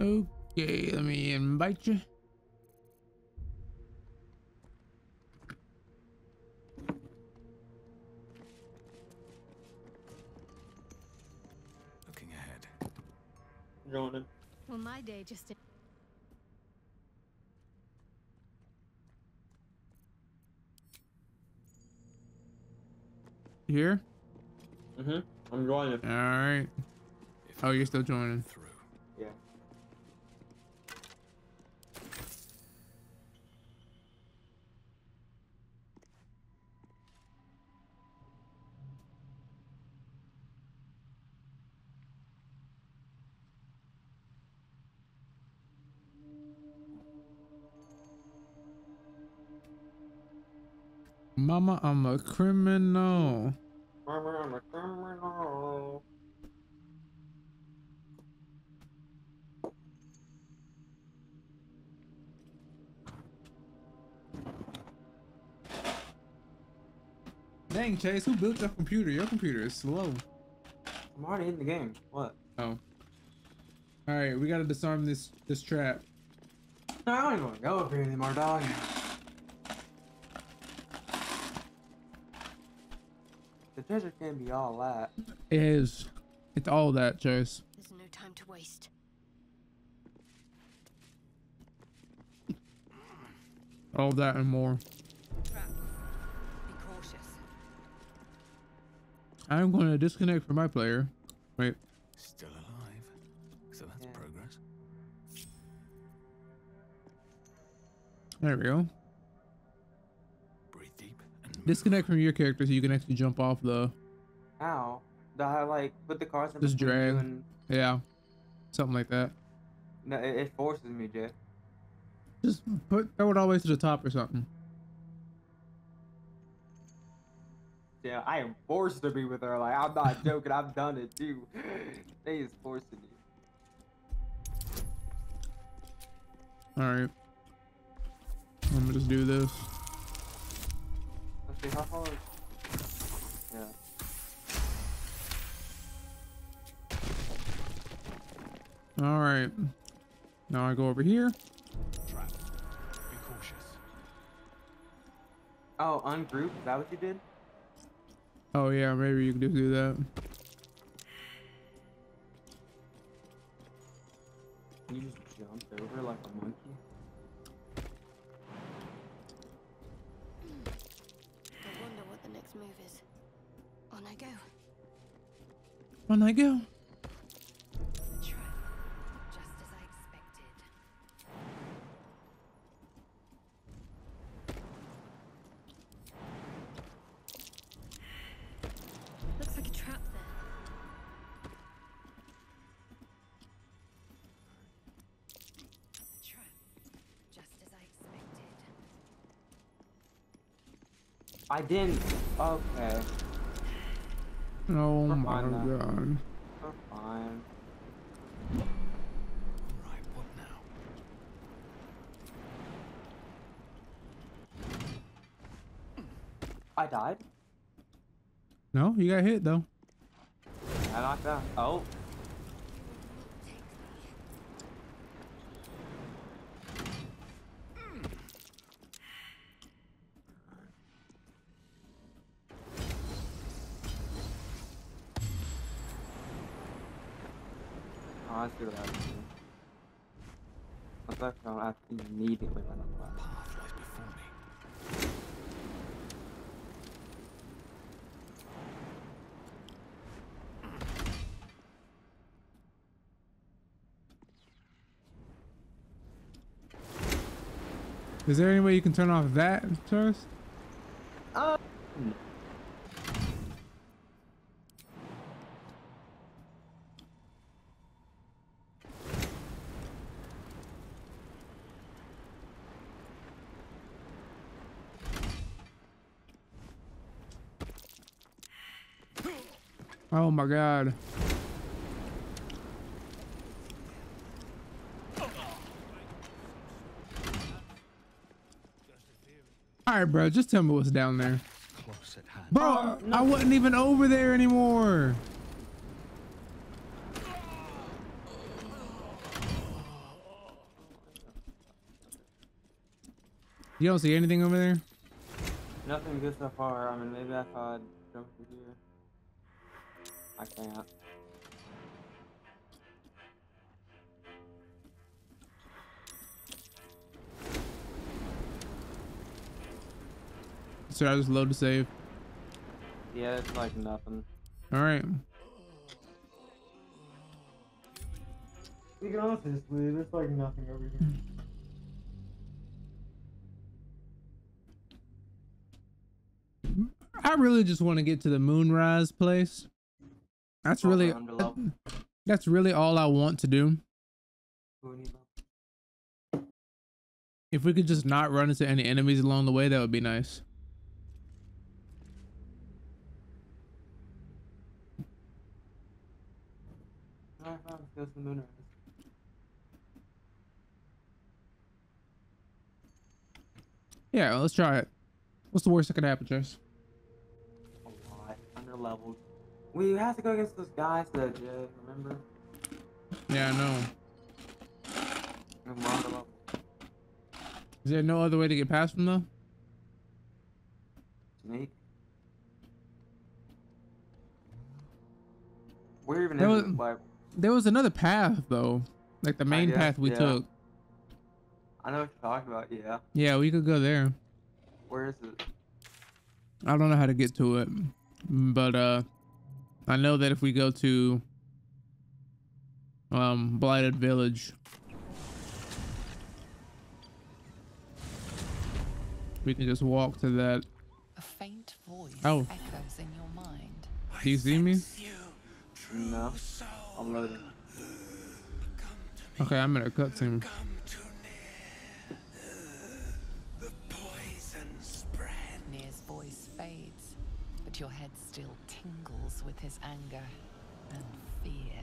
Okay, let me invite you. Looking ahead. Joining. Well, my day just. You here? Mm-hmm. I'm joining. All right. Oh, you're still joining. through. Mama, I'm a criminal. Mama, I'm a criminal. Dang, Chase, who built your computer? Your computer is slow. I'm already in the game. What? Oh. All right, we gotta disarm this this trap. No, I don't even want to go up here anymore, dog. The treasure can't be all that. It is. It's all that, Chase. There's no time to waste. All that and more. Trap. Be cautious. I'm going to disconnect from my player. Wait. Still alive. So that's Yeah. progress. There we go. Disconnect from your character so you can actually jump off the. Ow. Do I like put the cards in Just drag. And... Yeah. Something like that. No, it, it forces me, Jay. Just put throw it all the way to the top or something. Yeah, I am forced to be with her. Like, I'm not joking. I've done it too. They is forcing you. All right. I'm gonna just do this. How far. Yeah. All right. Now I go over here. Trap. Be cautious. Oh, ungroup. Is that what you did? Oh yeah, maybe you can just do that. You just jumped over like a monkey. As I expected. Looks like a trap then. I didn't. Okay. Oh We're my fine now. god. We're fine. Alright, what now? I died. No, you got hit though. I knocked out. Oh. Oh, I see what I was doing. I thought I would immediately went up left. Path lies before me. Is there any way you can turn off that first? Oh. Oh my god. Alright, bro, just tell me what's down there. Bro, I wasn't even over there anymore. You don't see anything over there? Nothing good so far. I mean, maybe I thought I'd jump through here. I can't. So I just load to save. Yeah, it's like nothing. All right. You can honestly just leave. It's like nothing over here. I really just want to get to the Moonrise place. That's really that's really all I want to do. Who need help? If we could just not run into any enemies along the way, that would be nice. Alright, fine, let's go to the moonrise. Yeah, let's try it. What's the worst that could happen, Chase? A lot. Underleveled. We have to go against those guys though, Jay, remember? Yeah, I know. And we're underleveled. Is there no other way to get past them though? Snake. We're even There was- the like, There was another path though, like the main guess, path we yeah. took. I know what you're talking about, yeah. Yeah, we could go there. Where is it? I don't know how to get to it, but uh, I know that if we go to um Blighted Village, we can just walk to that. A faint voice Oh. echoes in your mind. Do you see me? No. I'm loading. Okay, I'm in a cutscene. Your head still tingles with his anger and fear.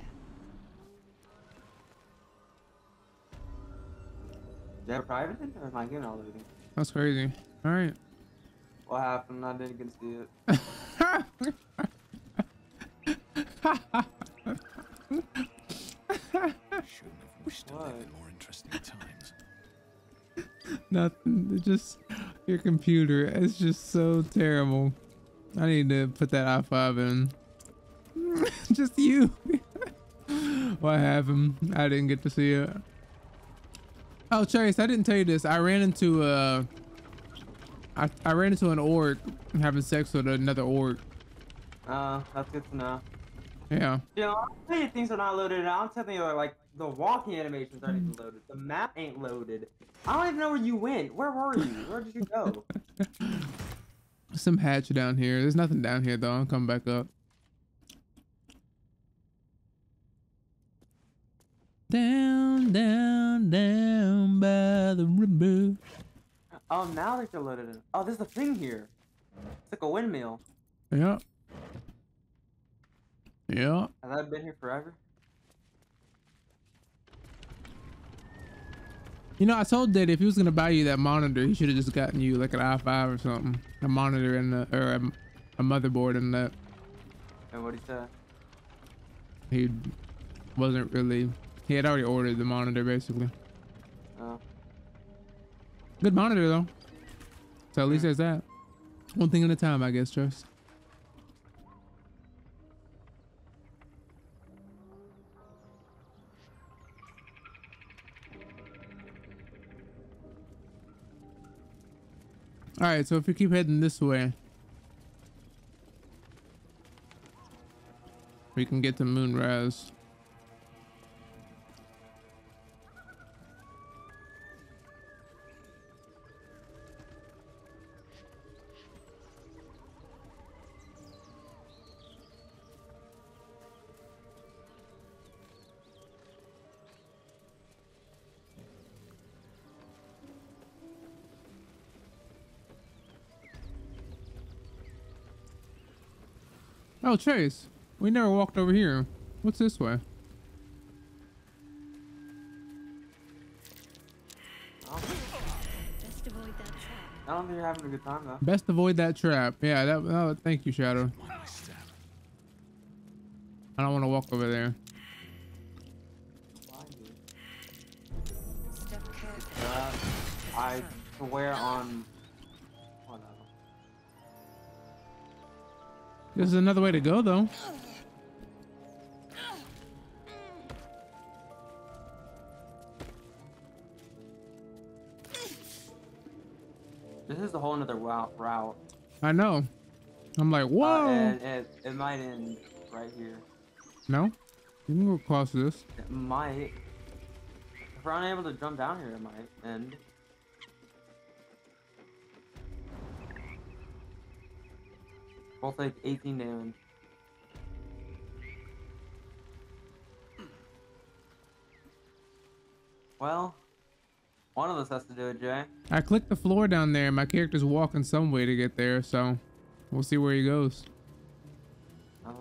Is that private it or am I getting all of it? That's crazy. All right. What happened? I didn't get to see it. Shouldn't have wished to live in more interesting times. Nothing. It just your computer. It's just so terrible. I need to put that i5 in. just you. what happened? I didn't get to see it. Oh, Chase, I didn't tell you this. I ran into uh, I I ran into an orc having sex with another orc. Uh, that's good to know. Yeah. You know, I'll tell you things are not loaded, and I'll tell you like the walking animations aren't even loaded. The map ain't loaded. I don't even know where you went. Where were you? Where did you go? Some hatch down here. There's nothing down here though. I'll come back up. Down, down, down by the river. Oh, now that you're loaded in. Oh, there's a thing here. It's like a windmill. Yeah. Yeah. Has that been here forever? You know, I told Dad if he was gonna buy you that monitor, he should have just gotten you like an i5 or something, a monitor and a, or a, a motherboard and that. And what he said? He wasn't really. He had already ordered the monitor basically. Oh. Good monitor though. So at least hmm. there's that. One thing at a time, I guess, Trust. All right, so if we keep heading this way, we can get to Moonrise. Oh, Chase, we never walked over here. What's this way? Best avoid that trap. I don't think you're having a good time though. Best avoid that trap. Yeah, that. Oh, thank you, Shadow. Mind my step. I don't want to walk over there. Why, dude? Step carefully. Uh, I to wear on. There's another way to go though. This is a whole nother route. route. I know. I'm like, Uh, whoa. and it, it might end right here. no, you can go across this. It might. If we're unable to jump down here, it might end. We'll take 18 damage. Well, one of us has to do it, Jay. I clicked the floor down there. My character's walking some way to get there, so we'll see where he goes. Uh,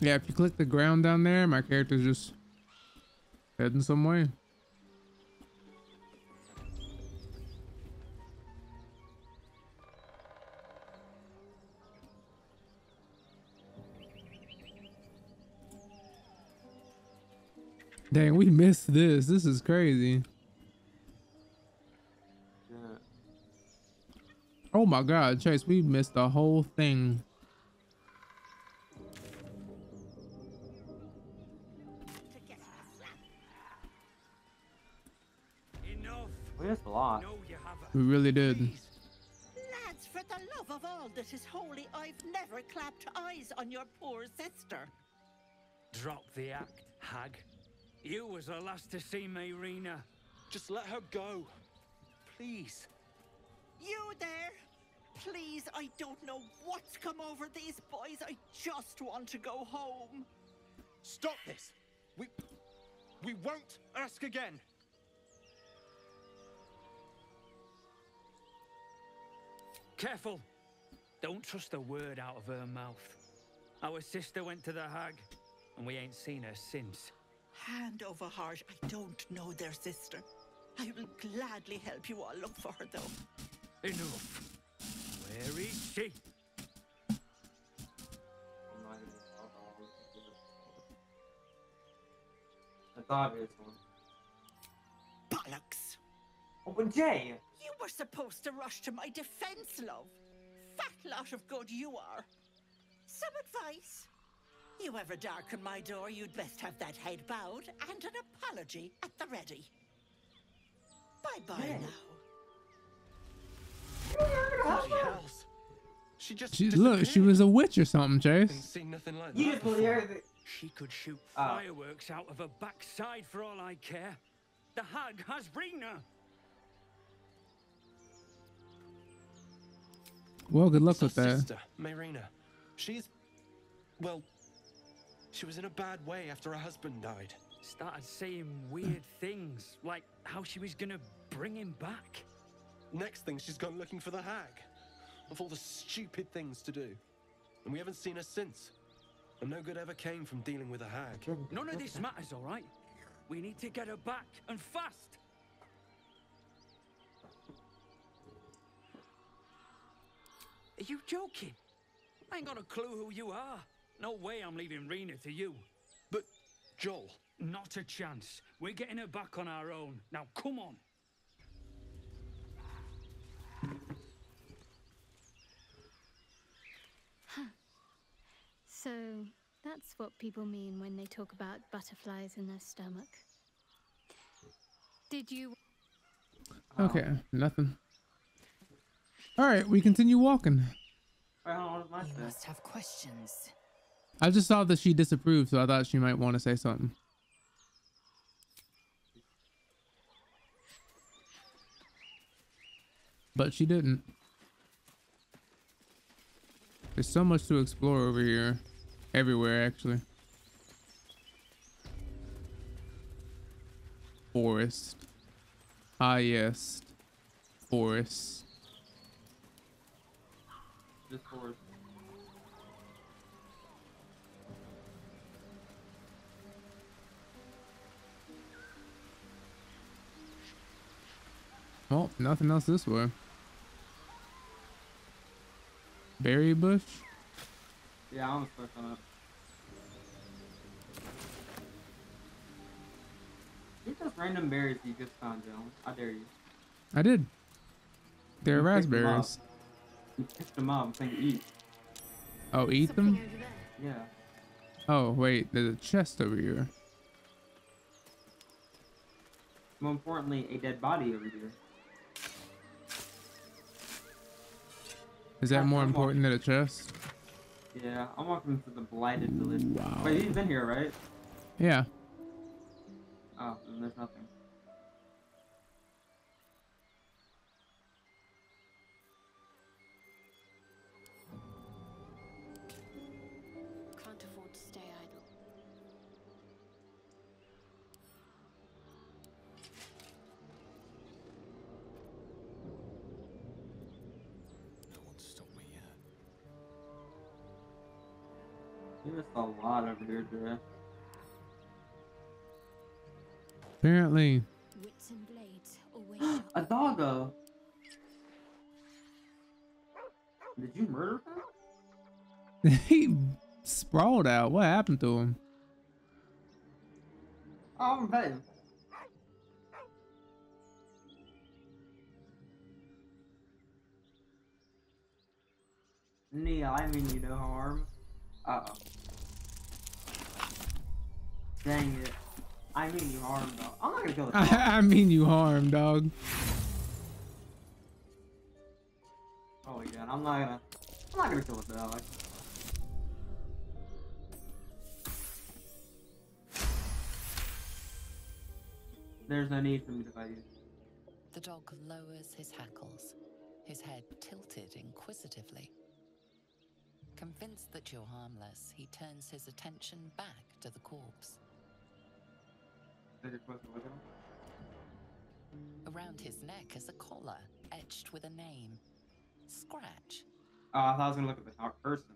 Yeah, if you click the ground down there, my character's just heading some way. Dang, we missed this. This is crazy. yeah. Oh my god, Chase, we missed the whole thing. We missed a lot. No. We really did. Please. Lads, for the love of all that is holy, I've never clapped eyes on your poor sister. Drop the act, hag. You was the last to see Mayrina. Just let her go. Please. You there? Please, I don't know what's come over these boys. I just want to go home. Stop this. We we won't ask again. Careful. Don't trust a word out of her mouth. Our sister went to the hag, and we ain't seen her since. Hand over heart, I don't know their sister. I will gladly help you all look for her, though. Enough. Where is she? It's obvious one. Bollocks! Oh, but Jay! You were supposed to rush to my defense, love. Fat lot of good you are. Some advice? You ever darken my door, you'd best have that head bowed and an apology at the ready. Bye-bye Yeah. now. She just She, look, she was a witch or something, Ain't Chase. seen nothing like You that just believe before. She could shoot Oh. fireworks out of her backside for all I care. The hag has Brina. Well, good luck It's with that. sister, Mayrina. She's well, she was in a bad way after her husband died. Started saying weird things, like how she was gonna bring him back. Next thing, she's gone looking for the hag. Of all the stupid things to do. And we haven't seen her since. And no good ever came from dealing with a hag. None of this matters, all right? We need to get her back, and fast. Are you joking? I ain't got a clue who you are. No way I'm leaving Rena to you. But, Joel, Not a chance. We're getting her back on our own. Now, come on. So that's what people mean when they talk about butterflies in their stomach. Did you Okay, nothing. All right, we continue walking. Wait, hold on, what does You must have questions. I just saw that she disapproved, so I thought she might want to say something. But she didn't. There's so much to explore over here. Everywhere, actually. Forest. Ah, yes. Forest. Just forward. Oh, nothing else this way. Berry bush? Yeah, I'm stuck on it. Eat those random berries you just found, Jones. I dare you. I did. They're You picked them raspberries. You picked them up. I'm saying eat. Oh, eat Something them? Yeah. Oh, wait. There's a chest over here. More importantly, a dead body over here. Is that more important than a chest? Yeah, I'm walking to the blighted village. Wow. Wait, he's been here, right? Yeah. Oh, then there's nothing. Missed a lot over here, Dre. Apparently. Wits and blades. A doggo! Did you murder him? he sprawled out. What happened to him? Oh, I'm betting. Nia, I mean you no harm. Uh oh. Dang it. I mean you harm though. I'm not gonna kill the dog. I, I mean you harm, dog. oh my god, I'm not gonna. I'm not gonna kill the dog. There's no need for me to fight you. The dog lowers his hackles, his head tilted inquisitively. Convinced that you're harmless, he turns his attention back to the corpse. Around his neck is a collar etched with a name Scratch. Oh, I thought I was gonna look at the dog person.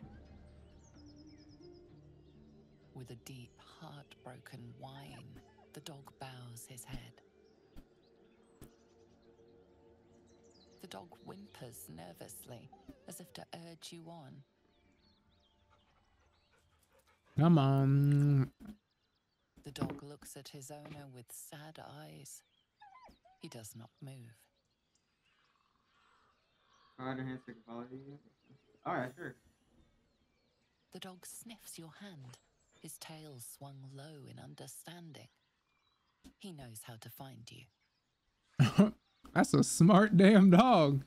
With a deep, heartbroken whine, the dog bows his head. The dog whimpers nervously, as if to urge you on. Come on. The dog looks at his owner with sad eyes. He does not move. Alright, hands to follow you. Alright, sure. The dog sniffs your hand, his tail swung low in understanding. He knows how to find you. That's a smart damn dog.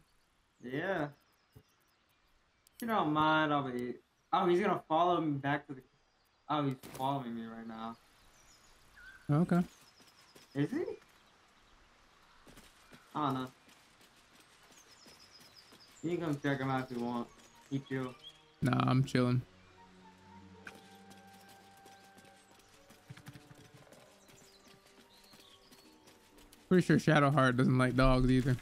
Yeah. You don't mind, I'll be. Oh, he's gonna follow me back to the. Oh, he's following me right now. Okay. Is he? I don't know. You can come check him out if you want. He chill. Nah, I'm chilling. Pretty sure Shadowheart doesn't like dogs either.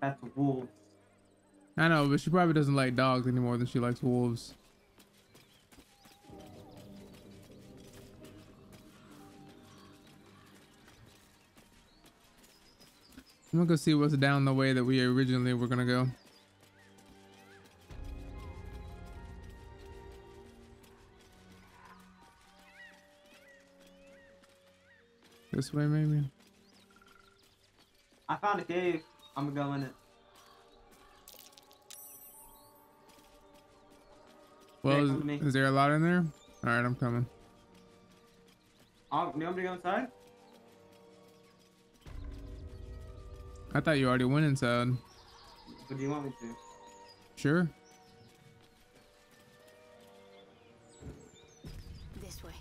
That's wolves. I know, but she probably doesn't like dogs any more than she likes wolves. I'm gonna go see what's down the way that we originally were gonna go. This way, maybe? I found a cave. I'm gonna go in it. Well, is, is there a lot in there? Alright, I'm coming. Oh, you want me to go inside? I thought you already went inside. What do you want me to? Sure. This way.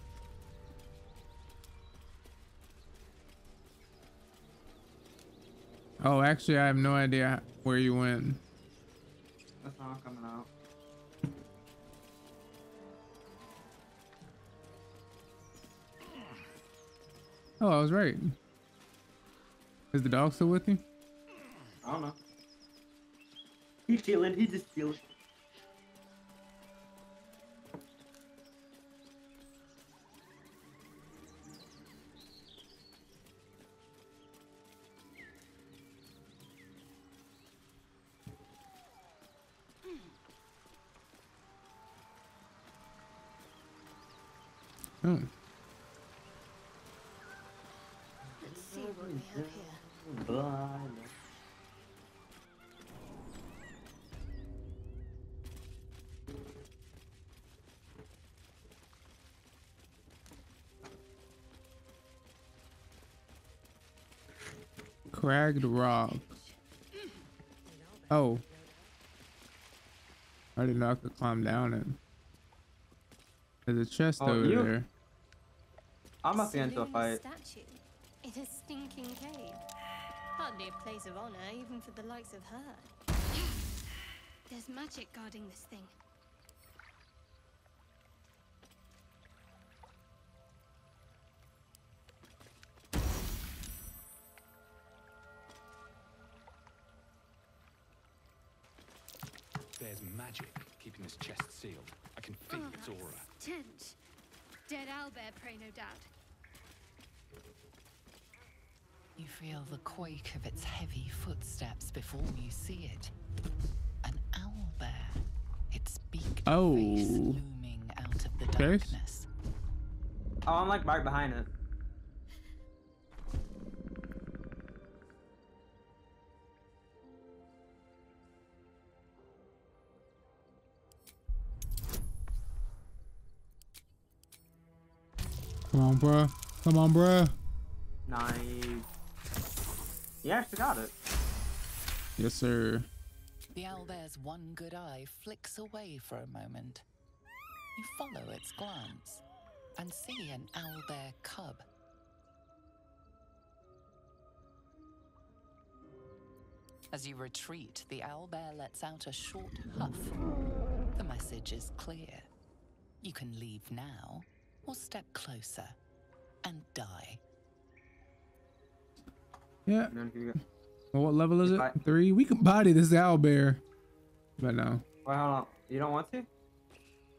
Oh, actually, I have no idea where you went. That's not coming out. Oh, I was right. Is the dog still with you? I don't know. He's chilling. He just chilling. Oh. Hmm. we have here? Blind. Cragged rocks. Oh. I didn't know I could climb down it. There's a chest Oh, over you- there. I'm about to get into a fight. Statue in a stinking cave. Hardly a place of honor, even for the likes of her. There's magic guarding this thing. Dead owlbear, prey no doubt. You feel the quake of its heavy footsteps before you see it. An owl bear, its beak Oh. face looming out of the Okay. darkness. Oh, I'm like right behind it. Come on, bruh. Come on, bruh. Nice. You actually got it. Yes, sir. The owlbear's one good eye flicks away for a moment. You follow its glance and see an owlbear cub. As you retreat, the owlbear lets out a short huff. The message is clear. You can leave now or step closer and die. Yeah. And then you get- Well, what level is it? Three. We can body this owlbear. But no. Wait, hold on. You don't want to?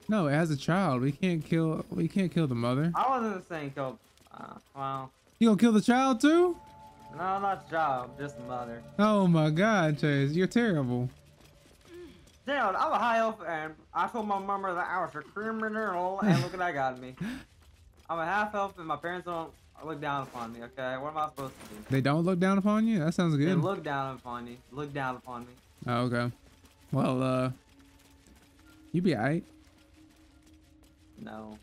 No, it has a child. We can't kill. We can't kill the mother. I wasn't saying kill. Uh, well, You gonna kill the child too? no, not job, just mother. Oh my God, Chase, you're terrible. Dude, I'm a high elf, and I told my mama that I was a criminal, and look what I got me. I'm a half elf, and my parents don't look down upon me. Okay, what am I supposed to do? They don't look down upon you. That sounds good. They look down upon you. Look down upon me. Oh, okay. Well, uh, you be alright. No.